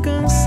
canção.